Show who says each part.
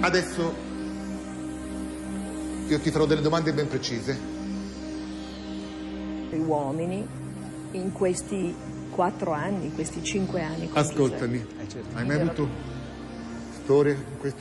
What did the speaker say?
Speaker 1: Adesso io ti farò delle domande ben precise.
Speaker 2: Gli uomini in questi quattro anni, in questi cinque anni. con
Speaker 1: Ascoltami, hai mai avuto storie in questo